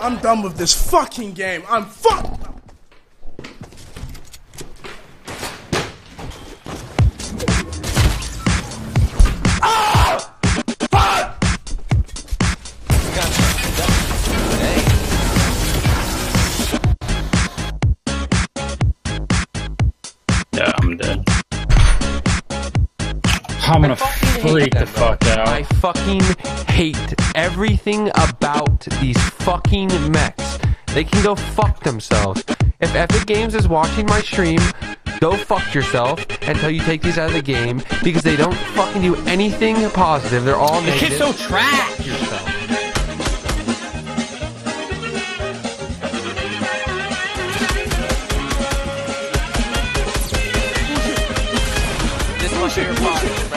I'm done with this fucking game. I'm fuck. I'm gonna freak the fuck out. I fucking hate everything about these fucking mechs. They can go fuck themselves. If Epic Games is watching my stream, go fuck yourself until you take these out of the game because they don't fucking do anything positive. They're all The negative. kid's so trash. yourself. This is my favorite part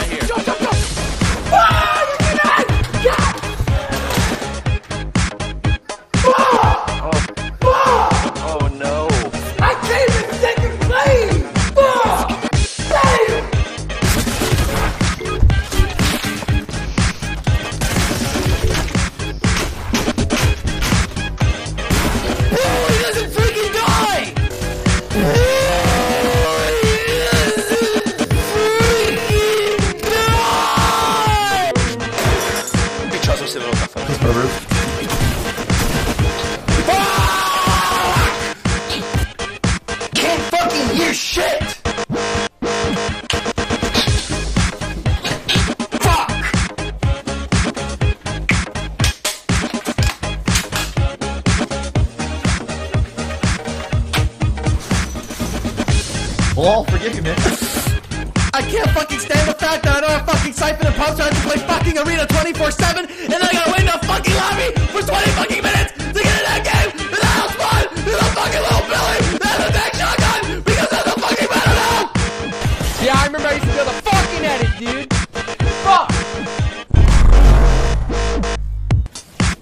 Oh, forgive me, man. I can't fucking stand the fact that I don't have fucking siphon and pump, so I have to play fucking arena 24-7, and then I gotta wait in a fucking lobby for 20 fucking minutes to get in that game, and that house spawn is a fucking little Billy that has a big shotgun because of the fucking better now! Yeah, I remember I used to be able to fucking edit, dude. Fuck.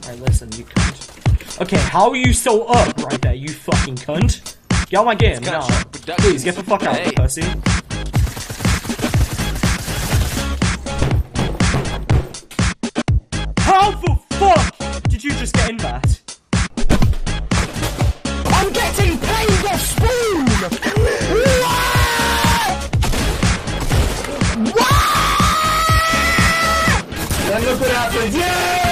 Alright, listen, you cunt. Okay, how are you so up right there, you fucking cunt? Get on my game, no. Please, get the fuck out, Hey. pussy. How the fuck did you just get in that? I'm getting paid off spoon! Then look what happens. Yay!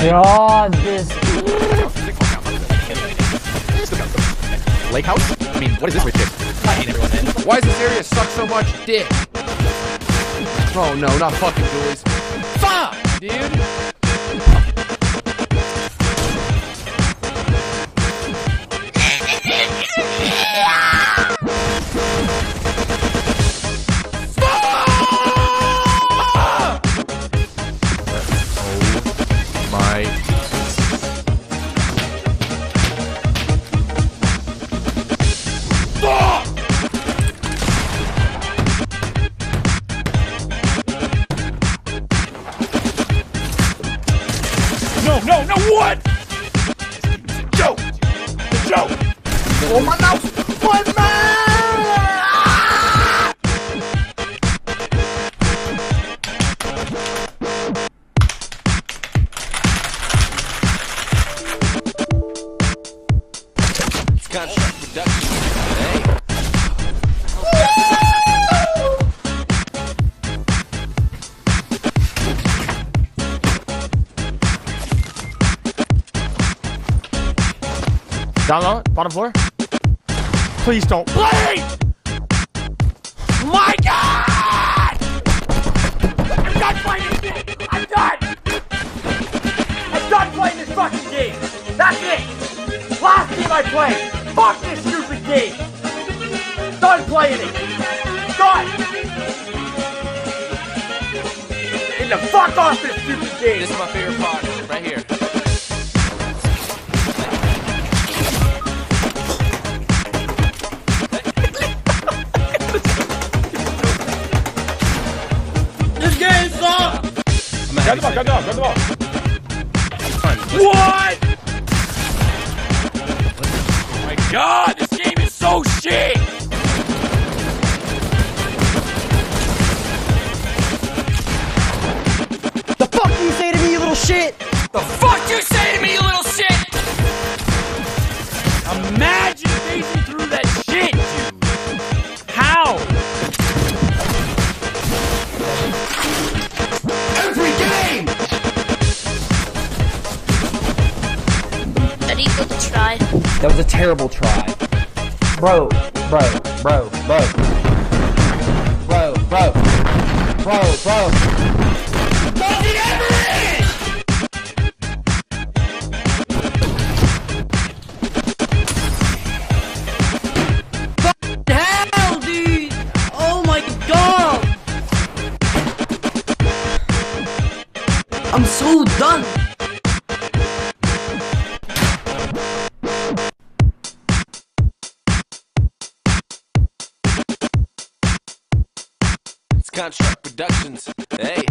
god, this Lake house? I mean, what is this rich shit? I hate everyone, man. Why does this area suck so much dick? Oh no, not fucking ghoulies. Fuck, dude. One It's contract production. Hey. Down low, bottom floor. Please don't. Please! My God! I'm done playing this game! I'm done! I'm done playing this fucking game! That's it! Last game I played! Fuck this stupid game! Done playing it! Done! In the fuck off this stupid game. This is my favorite part, right here. Cut them off, cut them off, cut them off. What? Oh my god, this game is so shit! The fuck you say to me, you little shit? The fuck That was a terrible try. Bro, bro, bro, bro. Bro, bro. Bro, bro. Hell, dude! Oh my god! I'm so done! It's Contract Productions. Hey.